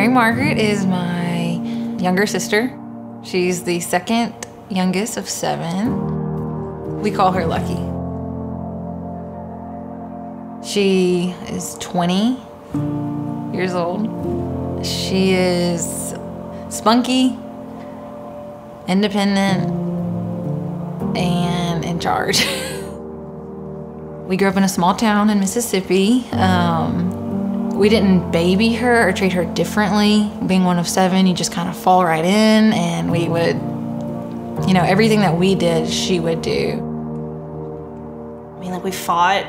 Mary Margaret is my younger sister. She's the second youngest of seven. We call her Lucky. She is 20 years old. She is spunky, independent, and in charge. we grew up in a small town in Mississippi. Um, we didn't baby her or treat her differently. Being one of seven, you just kind of fall right in, and we would, you know, everything that we did, she would do. I mean, like, we fought.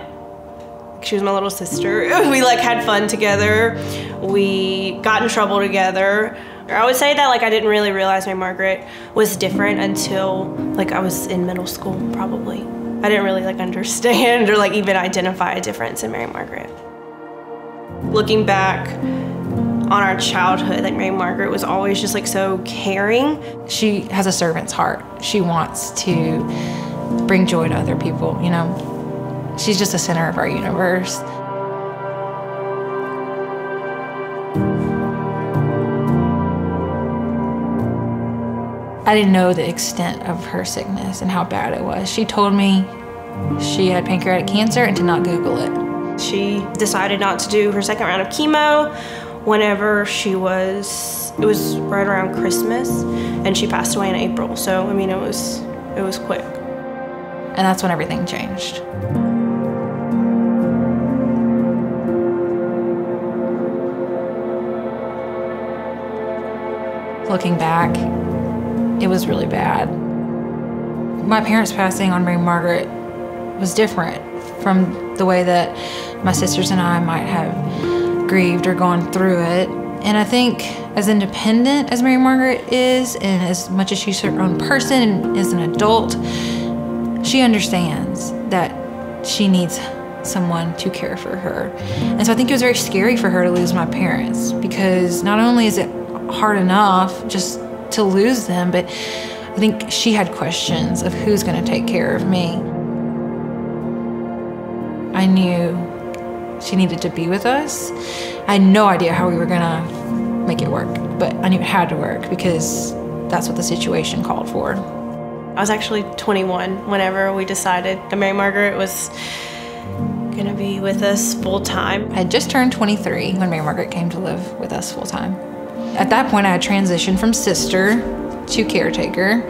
She was my little sister. We, like, had fun together. We got in trouble together. I would say that like I didn't really realize my Margaret was different until like I was in middle school probably. I didn't really like understand or like even identify a difference in Mary Margaret. Looking back on our childhood, like Mary Margaret was always just like so caring. She has a servant's heart. She wants to bring joy to other people, you know. She's just the center of our universe. I didn't know the extent of her sickness and how bad it was. She told me she had pancreatic cancer and to not Google it. She decided not to do her second round of chemo whenever she was, it was right around Christmas, and she passed away in April. So, I mean, it was, it was quick. And that's when everything changed. Looking back, it was really bad. My parents passing on Mary Margaret was different from the way that my sisters and I might have grieved or gone through it. And I think as independent as Mary Margaret is, and as much as she's her own person and is an adult, she understands that she needs someone to care for her. And so I think it was very scary for her to lose my parents because not only is it hard enough just to lose them, but I think she had questions of who's going to take care of me. I knew she needed to be with us. I had no idea how we were going to make it work, but I knew it had to work because that's what the situation called for. I was actually 21 whenever we decided that Mary Margaret was going to be with us full time. I had just turned 23 when Mary Margaret came to live with us full time. At that point, I had transitioned from sister to caretaker.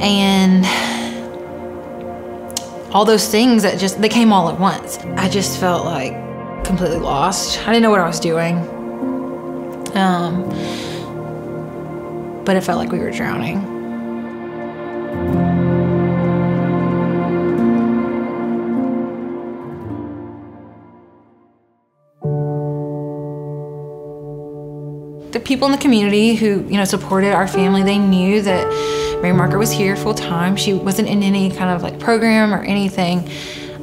And all those things that just, they came all at once. I just felt like completely lost. I didn't know what I was doing. Um, but it felt like we were drowning. The people in the community who you know supported our family they knew that mary margaret was here full time she wasn't in any kind of like program or anything.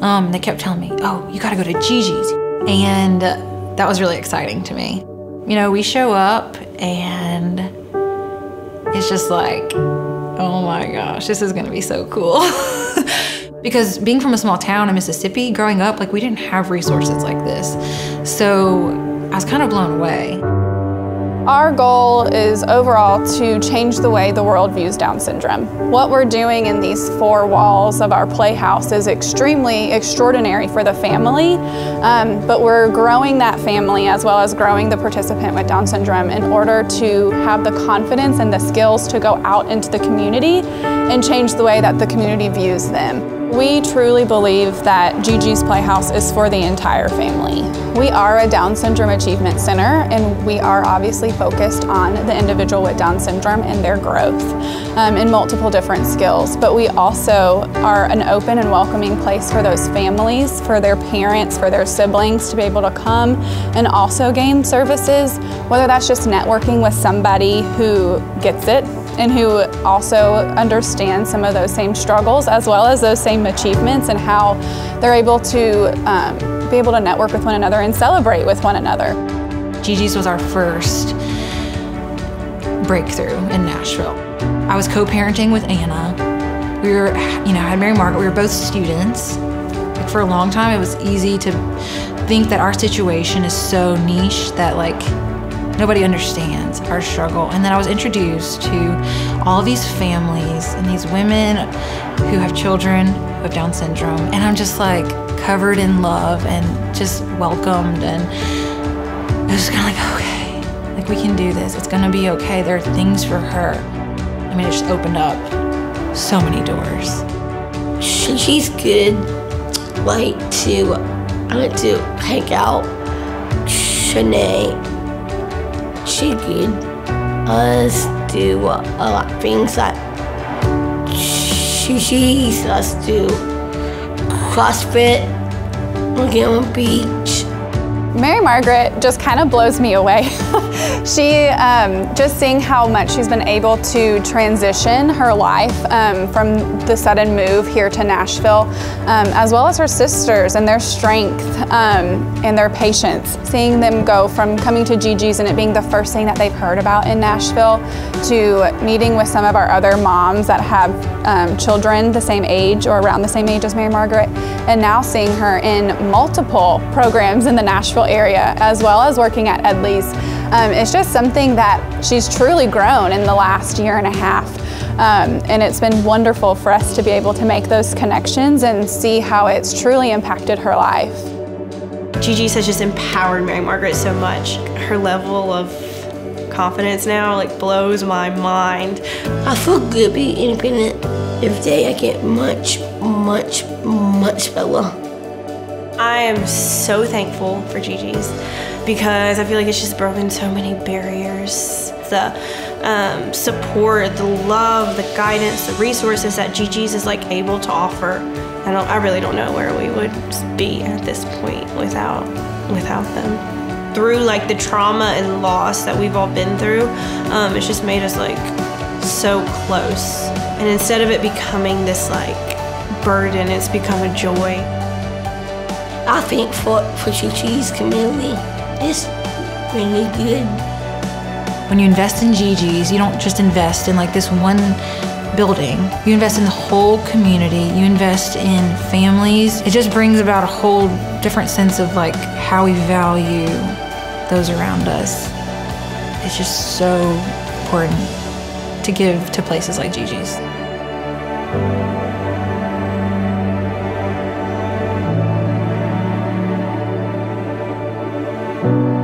Um, they kept telling me oh you got to go to gigi's. And that was really exciting to me. You know we show up and it's just like oh my gosh this is to be so cool. Because being from a small town in mississippi growing up like we didn't have resources like this. So i was kind of blown away our goal is overall to change the way the world views Down syndrome. What we're doing in these four walls of our playhouse is extremely extraordinary for the family, um, but we're growing that family as well as growing the participant with Down syndrome in order to have the confidence and the skills to go out into the community and change the way that the community views them. We truly believe that Gigi's Playhouse is for the entire family. We are a Down Syndrome Achievement Center and we are obviously focused on the individual with Down syndrome and their growth um, in multiple different skills. But we also are an open and welcoming place for those families, for their parents, for their siblings to be able to come and also gain services, whether that's just networking with somebody who gets it and who also understand some of those same struggles as well as those same achievements and how they're able to um, be able to network with one another and celebrate with one another. Gigi's was our first breakthrough in Nashville. I was co-parenting with Anna. We were, you know, I had Mary Margaret, we were both students. Like for a long time, it was easy to think that our situation is so niche that like Nobody understands our struggle. And then I was introduced to all these families and these women who have children with Down syndrome. And I'm just like covered in love and just welcomed. And it was kind of like, okay, like we can do this. It's gonna be okay. There are things for her. I mean, it just opened up so many doors. She's good. Like to, I like to hang out. Shanae, she good. Us do a lot of things that she sees us to do. CrossFit, on the beach. Mary Margaret just kind of blows me away. she, um, just seeing how much she's been able to transition her life um, from the sudden move here to Nashville, um, as well as her sisters and their strength um, and their patience. Seeing them go from coming to Gigi's and it being the first thing that they've heard about in Nashville to meeting with some of our other moms that have um, children the same age or around the same age as Mary Margaret, and now seeing her in multiple programs in the Nashville area, as well as working at Edley's. Um, it's just something that she's truly grown in the last year and a half. Um, and it's been wonderful for us to be able to make those connections and see how it's truly impacted her life. Gigi's has just empowered Mary Margaret so much. Her level of confidence now like blows my mind. I feel good being independent. Every day I get much, much, much better. I am so thankful for Gigi's because I feel like it's just broken so many barriers. The um, support, the love, the guidance, the resources that Gigi's is like able to offer. I don't. I really don't know where we would be at this point without without them. Through like the trauma and loss that we've all been through, um, it's just made us like so close. And instead of it becoming this like burden, it's become a joy. I think for, for Gigi's community, it's really good. When you invest in Gigi's, you don't just invest in like this one building. You invest in the whole community. You invest in families. It just brings about a whole different sense of like how we value those around us. It's just so important to give to places like Gigi's. you.